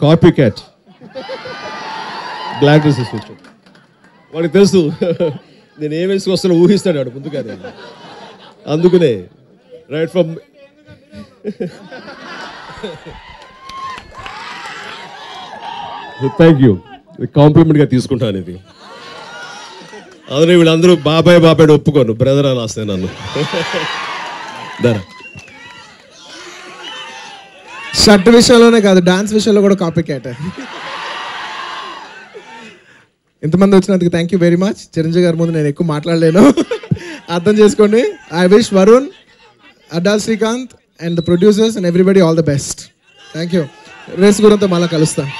Copy cat black dress వేసుకొచ్చాడు వాడికి తెలుసు. నేను ఏం వేసుకొస్తానో ఊహిస్తాడు వాడు ముందుగానే. అందుకనే రైట్ ఫ్రమ్ థ్యాంక్ యూ కాంప్లిమెంట్గా తీసుకుంటాను ఇది అందులో వీళ్ళందరూ బాబాయ్ బాబాయ్ ఒప్పుకోను. బ్రదర్ అని వస్తాయి నన్ను. దరా. షర్ట్ విషయంలోనే కాదు డాన్స్ విషయంలో కూడా కాపీ క్యాట్ ఇంతమంది వచ్చినందుకు thank you very much Chiranjeevi గారి ముందు నేను ఎక్కువ మాట్లాడలేను. అర్థం చేసుకోండి. I wish Varun Addala Srikanth and the producers and everybody all the best thank you race గురంతో మళ్ళీ కలుస్తాను